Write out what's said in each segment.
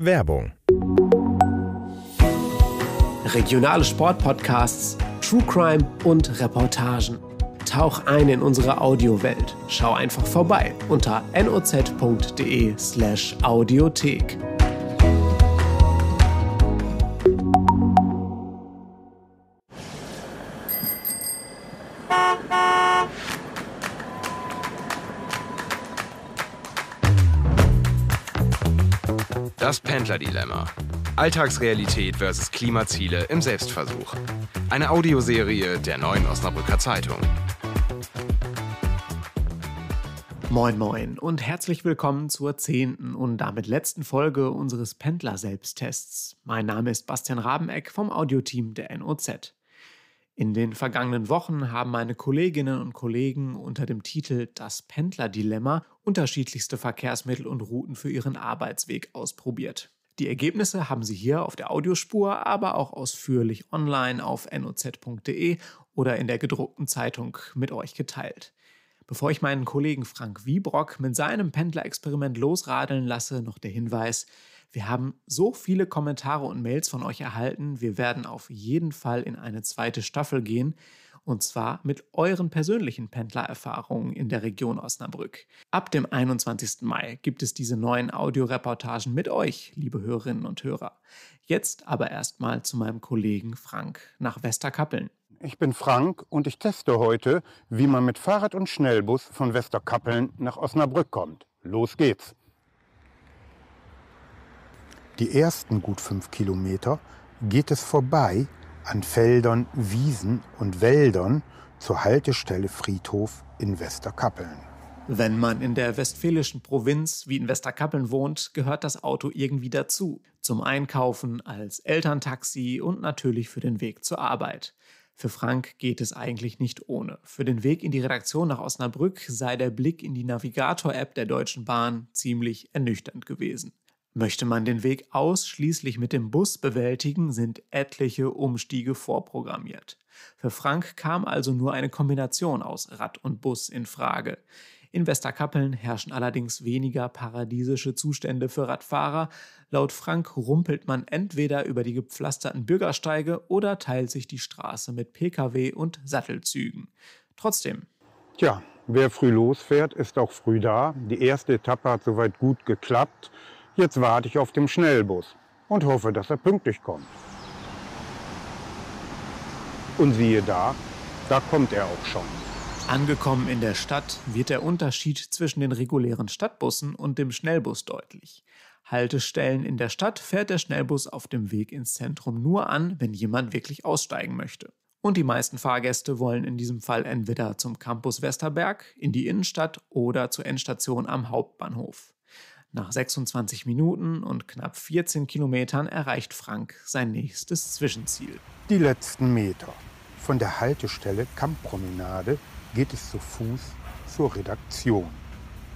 Werbung. Regionale Sportpodcasts, True Crime und Reportagen. Tauch ein in unsere Audiowelt. Schau einfach vorbei unter noz.de/slash Das Pendler-Dilemma. Alltagsrealität versus Klimaziele im Selbstversuch. Eine Audioserie der neuen Osnabrücker Zeitung. Moin Moin und herzlich willkommen zur zehnten und damit letzten Folge unseres Pendler-Selbsttests. Mein Name ist Bastian Rabeneck vom Audioteam der NOZ. In den vergangenen Wochen haben meine Kolleginnen und Kollegen unter dem Titel Das Pendlerdilemma unterschiedlichste Verkehrsmittel und Routen für ihren Arbeitsweg ausprobiert. Die Ergebnisse haben Sie hier auf der Audiospur, aber auch ausführlich online auf noz.de oder in der gedruckten Zeitung mit euch geteilt. Bevor ich meinen Kollegen Frank Wiebrock mit seinem Pendlerexperiment losradeln lasse, noch der Hinweis, wir haben so viele Kommentare und Mails von euch erhalten. Wir werden auf jeden Fall in eine zweite Staffel gehen. Und zwar mit euren persönlichen Pendlererfahrungen in der Region Osnabrück. Ab dem 21. Mai gibt es diese neuen Audioreportagen mit euch, liebe Hörerinnen und Hörer. Jetzt aber erstmal zu meinem Kollegen Frank nach Westerkappeln. Ich bin Frank und ich teste heute, wie man mit Fahrrad und Schnellbus von Westerkappeln nach Osnabrück kommt. Los geht's! Die ersten gut fünf Kilometer geht es vorbei an Feldern, Wiesen und Wäldern zur Haltestelle Friedhof in Westerkappeln. Wenn man in der westfälischen Provinz wie in Westerkappeln wohnt, gehört das Auto irgendwie dazu. Zum Einkaufen, als Elterntaxi und natürlich für den Weg zur Arbeit. Für Frank geht es eigentlich nicht ohne. Für den Weg in die Redaktion nach Osnabrück sei der Blick in die Navigator-App der Deutschen Bahn ziemlich ernüchternd gewesen. Möchte man den Weg ausschließlich mit dem Bus bewältigen, sind etliche Umstiege vorprogrammiert. Für Frank kam also nur eine Kombination aus Rad und Bus in Frage. In Westerkappeln herrschen allerdings weniger paradiesische Zustände für Radfahrer. Laut Frank rumpelt man entweder über die gepflasterten Bürgersteige oder teilt sich die Straße mit Pkw und Sattelzügen. Trotzdem. Tja, wer früh losfährt, ist auch früh da. Die erste Etappe hat soweit gut geklappt. Jetzt warte ich auf den Schnellbus und hoffe, dass er pünktlich kommt. Und siehe da, da kommt er auch schon. Angekommen in der Stadt wird der Unterschied zwischen den regulären Stadtbussen und dem Schnellbus deutlich. Haltestellen in der Stadt fährt der Schnellbus auf dem Weg ins Zentrum nur an, wenn jemand wirklich aussteigen möchte. Und die meisten Fahrgäste wollen in diesem Fall entweder zum Campus Westerberg, in die Innenstadt oder zur Endstation am Hauptbahnhof. Nach 26 Minuten und knapp 14 Kilometern erreicht Frank sein nächstes Zwischenziel. Die letzten Meter. Von der Haltestelle Kamppromenade geht es zu Fuß zur Redaktion.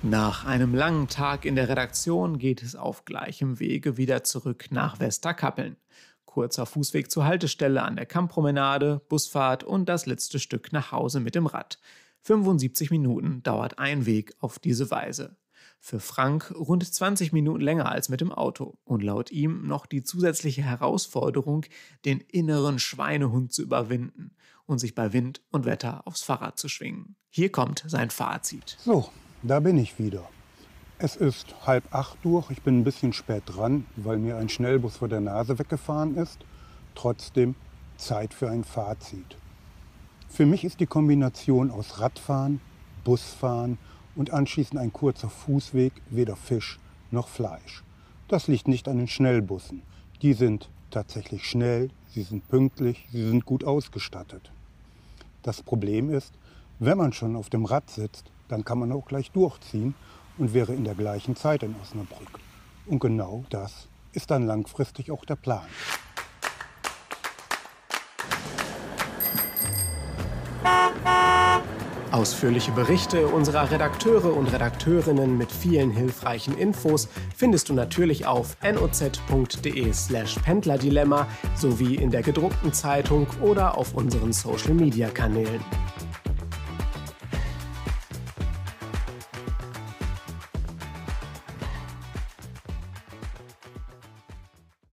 Nach einem langen Tag in der Redaktion geht es auf gleichem Wege wieder zurück nach Westerkappeln. Kurzer Fußweg zur Haltestelle an der Kamppromenade, Busfahrt und das letzte Stück nach Hause mit dem Rad. 75 Minuten dauert ein Weg auf diese Weise. Für Frank rund 20 Minuten länger als mit dem Auto und laut ihm noch die zusätzliche Herausforderung, den inneren Schweinehund zu überwinden und sich bei Wind und Wetter aufs Fahrrad zu schwingen. Hier kommt sein Fazit. So, da bin ich wieder. Es ist halb acht Uhr. Ich bin ein bisschen spät dran, weil mir ein Schnellbus vor der Nase weggefahren ist. Trotzdem Zeit für ein Fazit. Für mich ist die Kombination aus Radfahren, Busfahren und anschließend ein kurzer Fußweg weder Fisch noch Fleisch. Das liegt nicht an den Schnellbussen. Die sind tatsächlich schnell, sie sind pünktlich, sie sind gut ausgestattet. Das Problem ist, wenn man schon auf dem Rad sitzt, dann kann man auch gleich durchziehen und wäre in der gleichen Zeit in Osnabrück. Und genau das ist dann langfristig auch der Plan. Ausführliche Berichte unserer Redakteure und Redakteurinnen mit vielen hilfreichen Infos findest du natürlich auf noz.de/slash Pendlerdilemma sowie in der gedruckten Zeitung oder auf unseren Social Media Kanälen.